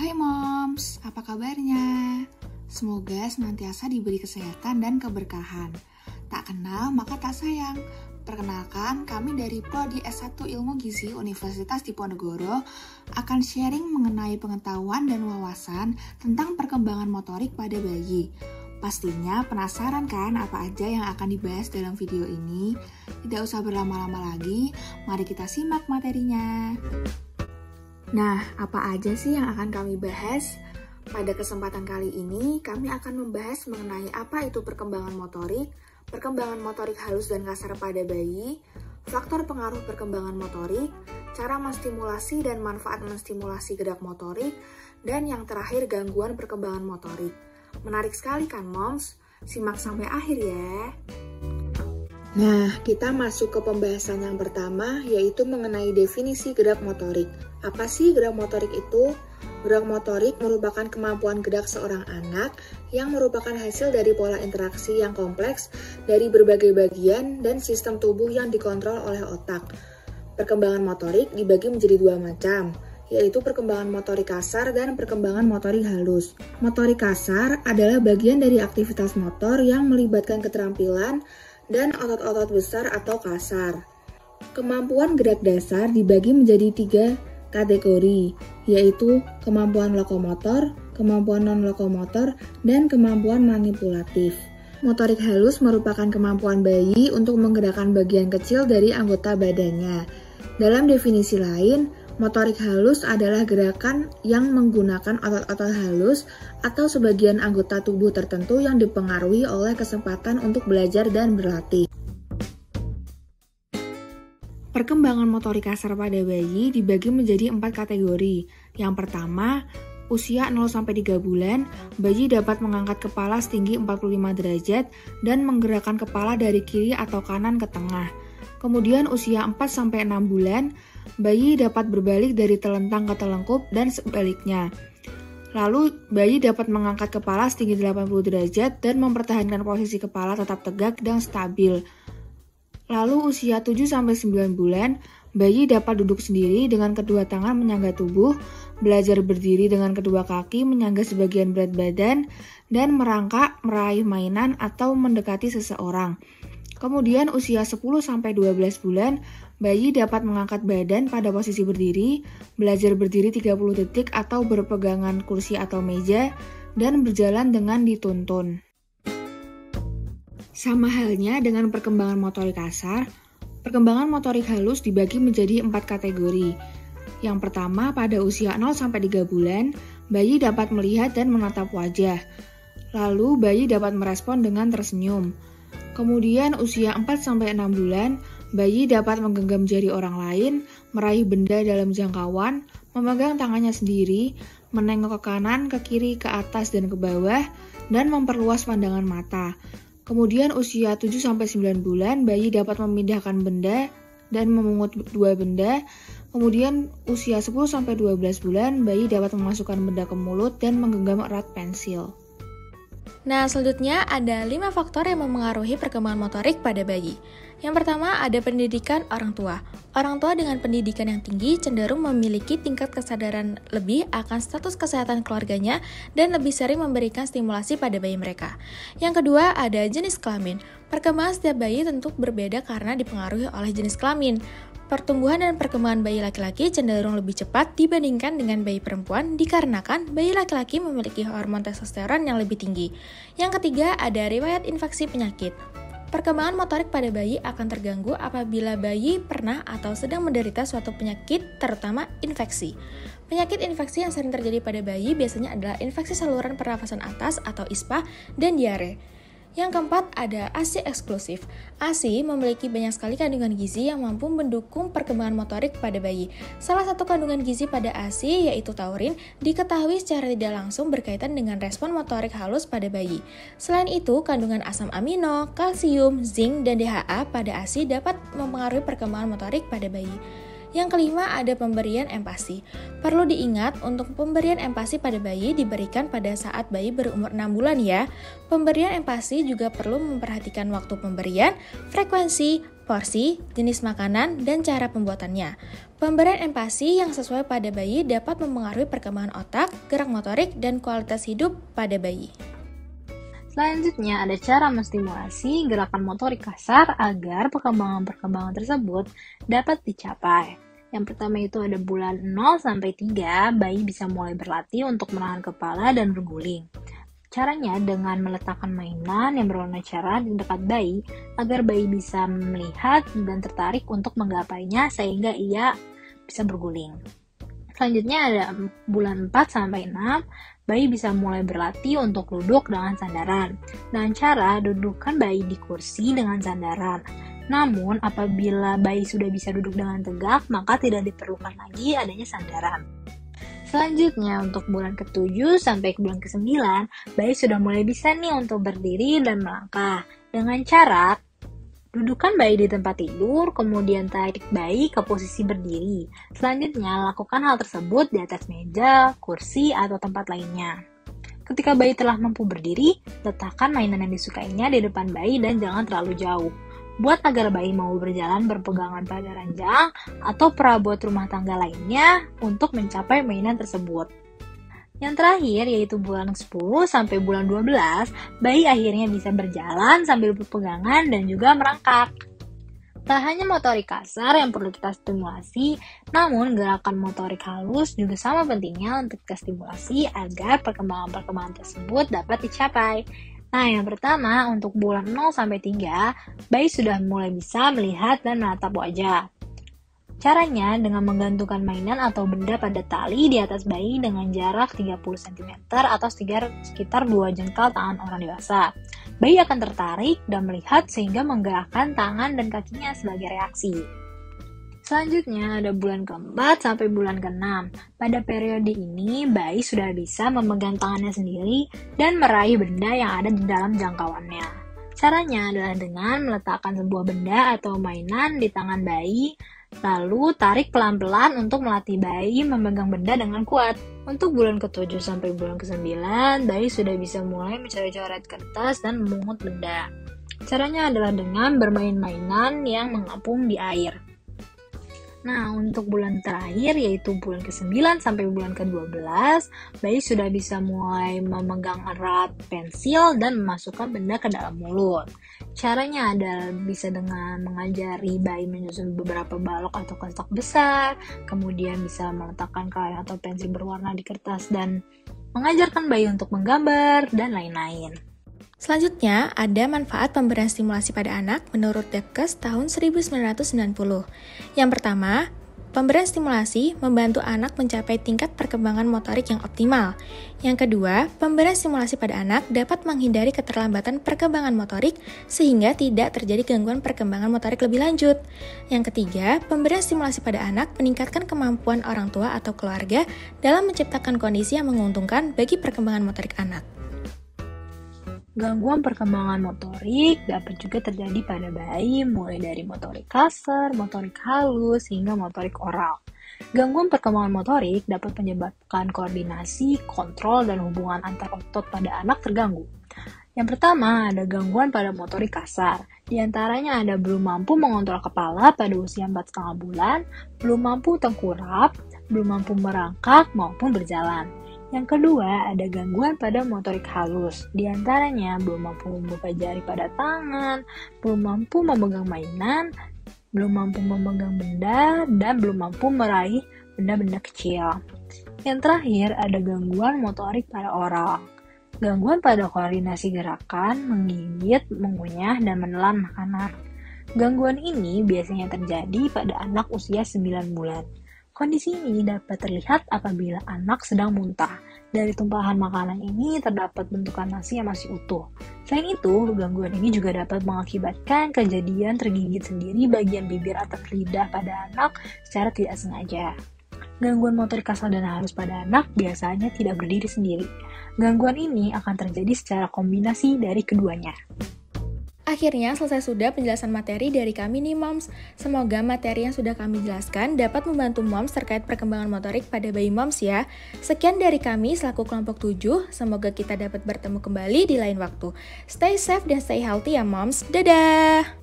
Hai moms, apa kabarnya? Semoga senantiasa diberi kesehatan dan keberkahan. Tak kenal maka tak sayang. Perkenalkan, kami dari Prodi S1 Ilmu Gizi Universitas Diponegoro akan sharing mengenai pengetahuan dan wawasan tentang perkembangan motorik pada bayi. Pastinya penasaran kan apa aja yang akan dibahas dalam video ini? Tidak usah berlama-lama lagi, mari kita simak materinya. Nah, apa aja sih yang akan kami bahas? Pada kesempatan kali ini, kami akan membahas mengenai apa itu perkembangan motorik, perkembangan motorik halus dan kasar pada bayi, faktor pengaruh perkembangan motorik, cara menstimulasi dan manfaat menstimulasi gerak motorik, dan yang terakhir gangguan perkembangan motorik. Menarik sekali kan, moms? Simak sampai akhir ya. Nah, kita masuk ke pembahasan yang pertama, yaitu mengenai definisi gerak motorik. Apa sih gerak motorik itu? Gerak motorik merupakan kemampuan gerak seorang anak yang merupakan hasil dari pola interaksi yang kompleks dari berbagai bagian dan sistem tubuh yang dikontrol oleh otak. Perkembangan motorik dibagi menjadi dua macam, yaitu perkembangan motorik kasar dan perkembangan motorik halus. Motorik kasar adalah bagian dari aktivitas motor yang melibatkan keterampilan dan otot-otot besar atau kasar. Kemampuan gerak dasar dibagi menjadi tiga kategori, yaitu kemampuan lokomotor, kemampuan non-lokomotor, dan kemampuan manipulatif. Motorik halus merupakan kemampuan bayi untuk menggerakkan bagian kecil dari anggota badannya. Dalam definisi lain, Motorik halus adalah gerakan yang menggunakan otot-otot halus atau sebagian anggota tubuh tertentu yang dipengaruhi oleh kesempatan untuk belajar dan berlatih. Perkembangan motorik kasar pada bayi dibagi menjadi empat kategori. Yang pertama, usia 0-3 bulan, bayi dapat mengangkat kepala setinggi 45 derajat dan menggerakkan kepala dari kiri atau kanan ke tengah. Kemudian usia 4-6 bulan, bayi dapat berbalik dari telentang ke telengkup dan sebaliknya. Lalu, bayi dapat mengangkat kepala setinggi 80 derajat dan mempertahankan posisi kepala tetap tegak dan stabil. Lalu, usia 7-9 bulan, bayi dapat duduk sendiri dengan kedua tangan menyangga tubuh, belajar berdiri dengan kedua kaki menyangga sebagian berat badan, dan merangkak, meraih mainan, atau mendekati seseorang. Kemudian usia 10-12 bulan, bayi dapat mengangkat badan pada posisi berdiri, belajar berdiri 30 detik atau berpegangan kursi atau meja, dan berjalan dengan dituntun. Sama halnya dengan perkembangan motorik kasar, perkembangan motorik halus dibagi menjadi empat kategori. Yang pertama, pada usia 0-3 bulan, bayi dapat melihat dan menatap wajah. Lalu, bayi dapat merespon dengan tersenyum. Kemudian usia 4-6 bulan, bayi dapat menggenggam jari orang lain, meraih benda dalam jangkauan, memegang tangannya sendiri, menengok ke kanan, ke kiri, ke atas, dan ke bawah, dan memperluas pandangan mata. Kemudian usia 7-9 bulan, bayi dapat memindahkan benda dan memungut dua benda. Kemudian usia 10-12 bulan, bayi dapat memasukkan benda ke mulut dan menggenggam erat pensil. Nah, selanjutnya ada 5 faktor yang memengaruhi perkembangan motorik pada bayi. Yang pertama ada pendidikan orang tua. Orang tua dengan pendidikan yang tinggi cenderung memiliki tingkat kesadaran lebih akan status kesehatan keluarganya dan lebih sering memberikan stimulasi pada bayi mereka. Yang kedua ada jenis kelamin. Perkembangan setiap bayi tentu berbeda karena dipengaruhi oleh jenis kelamin. Pertumbuhan dan perkembangan bayi laki-laki cenderung lebih cepat dibandingkan dengan bayi perempuan dikarenakan bayi laki-laki memiliki hormon testosteron yang lebih tinggi. Yang ketiga, ada riwayat infeksi penyakit. Perkembangan motorik pada bayi akan terganggu apabila bayi pernah atau sedang menderita suatu penyakit, terutama infeksi. Penyakit infeksi yang sering terjadi pada bayi biasanya adalah infeksi saluran pernafasan atas atau ISPA dan diare. Yang keempat ada ASI eksklusif. ASI memiliki banyak sekali kandungan gizi yang mampu mendukung perkembangan motorik pada bayi. Salah satu kandungan gizi pada ASI yaitu taurin diketahui secara tidak langsung berkaitan dengan respon motorik halus pada bayi. Selain itu, kandungan asam amino, kalsium, zinc, dan DHA pada ASI dapat mempengaruhi perkembangan motorik pada bayi. Yang kelima ada pemberian empasi. Perlu diingat untuk pemberian empasi pada bayi diberikan pada saat bayi berumur 6 bulan ya. Pemberian empasi juga perlu memperhatikan waktu pemberian, frekuensi, porsi, jenis makanan, dan cara pembuatannya. Pemberian empati yang sesuai pada bayi dapat mempengaruhi perkembangan otak, gerak motorik, dan kualitas hidup pada bayi. Selanjutnya ada cara menstimulasi gerakan motorik kasar agar perkembangan-perkembangan tersebut dapat dicapai. Yang pertama itu ada bulan 0 sampai 3, bayi bisa mulai berlatih untuk menahan kepala dan berguling. Caranya dengan meletakkan mainan yang berwarna cerah di dekat bayi agar bayi bisa melihat dan tertarik untuk menggapainya sehingga ia bisa berguling. Selanjutnya ada bulan 4 sampai 6, bayi bisa mulai berlatih untuk duduk dengan sandaran. Dengan cara dudukkan bayi di kursi dengan sandaran. Namun, apabila bayi sudah bisa duduk dengan tegak, maka tidak diperlukan lagi adanya sandaran. Selanjutnya, untuk bulan ke-7 sampai ke bulan ke-9, bayi sudah mulai bisa nih untuk berdiri dan melangkah. Dengan cara Dudukkan bayi di tempat tidur, kemudian tarik bayi ke posisi berdiri. Selanjutnya, lakukan hal tersebut di atas meja, kursi, atau tempat lainnya. Ketika bayi telah mampu berdiri, letakkan mainan yang disukainya di depan bayi dan jangan terlalu jauh. Buat agar bayi mau berjalan berpegangan pada ranjang atau perabot rumah tangga lainnya untuk mencapai mainan tersebut. Yang terakhir yaitu bulan 10 sampai bulan 12, bayi akhirnya bisa berjalan sambil berpegangan dan juga merangkak. Tak hanya motorik kasar yang perlu kita stimulasi, namun gerakan motorik halus juga sama pentingnya untuk kita stimulasi agar perkembangan-perkembangan tersebut dapat dicapai. Nah, yang pertama, untuk bulan 0 sampai 3, bayi sudah mulai bisa melihat dan menatap wajah. Caranya dengan menggantungkan mainan atau benda pada tali di atas bayi dengan jarak 30 cm atau sekitar 2 jengkal tangan orang dewasa. Bayi akan tertarik dan melihat sehingga menggerakkan tangan dan kakinya sebagai reaksi. Selanjutnya ada bulan keempat sampai bulan keenam. Pada periode ini, bayi sudah bisa memegang tangannya sendiri dan meraih benda yang ada di dalam jangkauannya. Caranya adalah dengan meletakkan sebuah benda atau mainan di tangan bayi Lalu tarik pelan-pelan untuk melatih bayi memegang benda dengan kuat. Untuk bulan ke-7 sampai bulan ke-9, bayi sudah bisa mulai mencoret-coret kertas dan memungut benda. Caranya adalah dengan bermain mainan yang mengapung di air. Nah, untuk bulan terakhir yaitu bulan ke-9 sampai bulan ke-12, bayi sudah bisa mulai memegang erat pensil dan memasukkan benda ke dalam mulut. Caranya adalah bisa dengan mengajari bayi menyusun beberapa balok atau kotak besar, kemudian bisa meletakkan kain atau pensil berwarna di kertas dan mengajarkan bayi untuk menggambar dan lain-lain. Selanjutnya, ada manfaat pemberian stimulasi pada anak menurut Depkes tahun 1990. Yang pertama, pemberian stimulasi membantu anak mencapai tingkat perkembangan motorik yang optimal. Yang kedua, pemberian stimulasi pada anak dapat menghindari keterlambatan perkembangan motorik sehingga tidak terjadi gangguan perkembangan motorik lebih lanjut. Yang ketiga, pemberian stimulasi pada anak meningkatkan kemampuan orang tua atau keluarga dalam menciptakan kondisi yang menguntungkan bagi perkembangan motorik anak. Gangguan perkembangan motorik dapat juga terjadi pada bayi mulai dari motorik kasar, motorik halus, hingga motorik oral. Gangguan perkembangan motorik dapat menyebabkan koordinasi, kontrol, dan hubungan antar otot pada anak terganggu. Yang pertama, ada gangguan pada motorik kasar. Di antaranya ada belum mampu mengontrol kepala pada usia 4,5 bulan, belum mampu tengkurap, belum mampu merangkak maupun berjalan. Yang kedua, ada gangguan pada motorik halus. Di antaranya, belum mampu membuka jari pada tangan, belum mampu memegang mainan, belum mampu memegang benda, dan belum mampu meraih benda-benda kecil. Yang terakhir, ada gangguan motorik pada oral. Gangguan pada koordinasi gerakan, menggigit, mengunyah, dan menelan makanan. Gangguan ini biasanya terjadi pada anak usia 9 bulan. Kondisi ini dapat terlihat apabila anak sedang muntah. Dari tumpahan makanan ini terdapat bentukan nasi yang masih utuh. Selain itu, gangguan ini juga dapat mengakibatkan kejadian tergigit sendiri bagian bibir atau lidah pada anak secara tidak sengaja. Gangguan motorik kasar dan halus pada anak biasanya tidak berdiri sendiri. Gangguan ini akan terjadi secara kombinasi dari keduanya. Akhirnya selesai sudah penjelasan materi dari kami nih moms. Semoga materi yang sudah kami jelaskan dapat membantu moms terkait perkembangan motorik pada bayi moms ya. Sekian dari kami selaku kelompok 7, semoga kita dapat bertemu kembali di lain waktu. Stay safe dan stay healthy ya moms. Dadah!